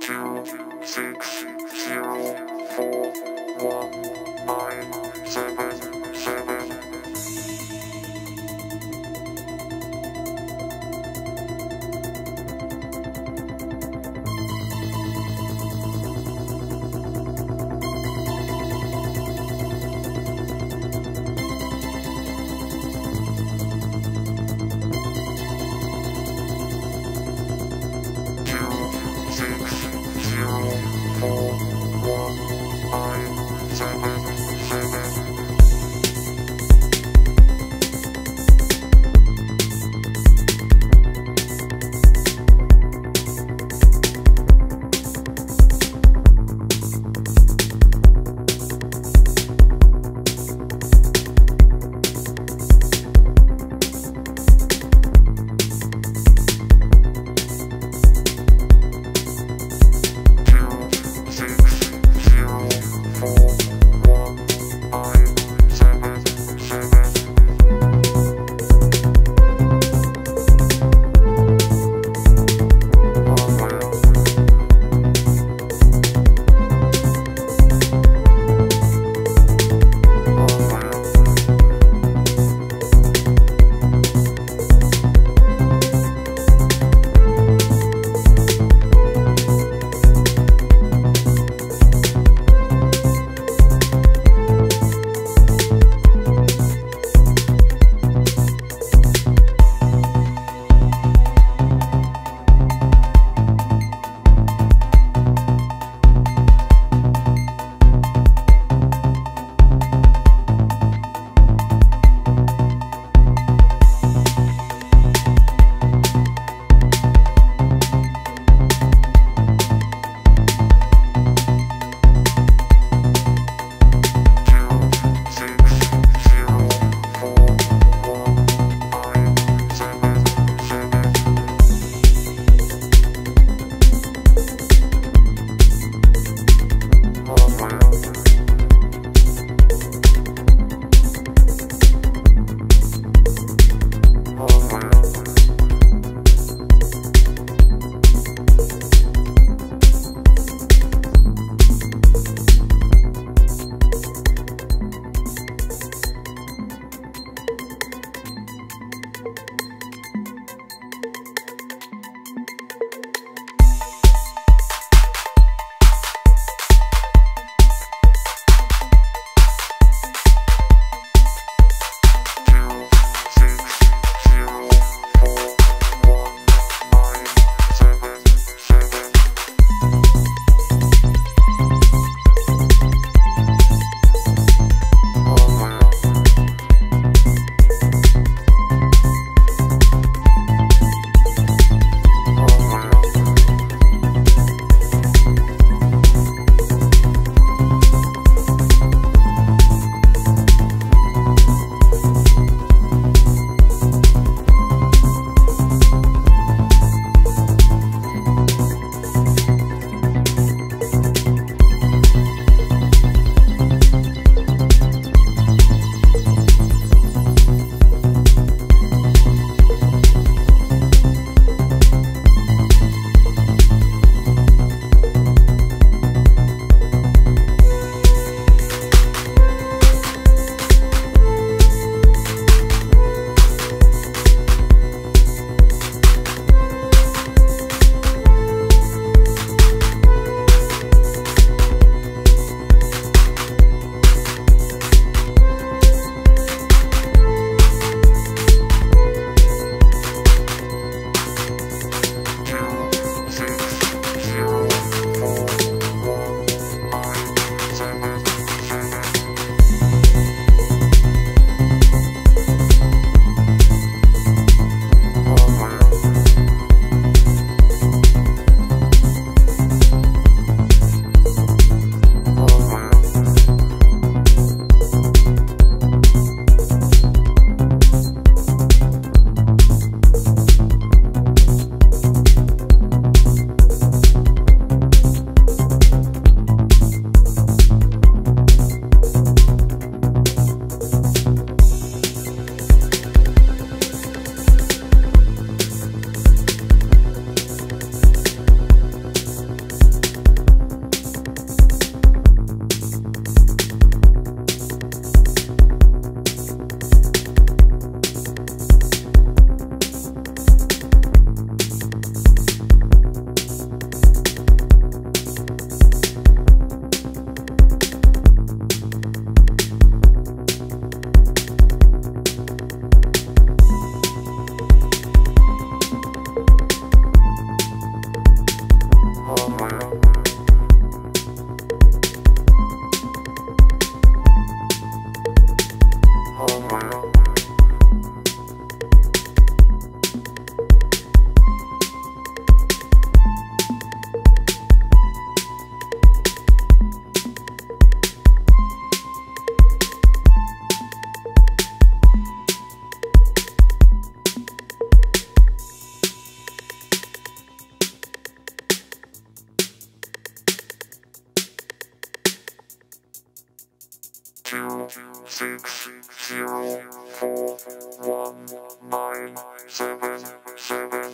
Two, six, zero, four, one, nine, seven. Six zero four one nine seven seven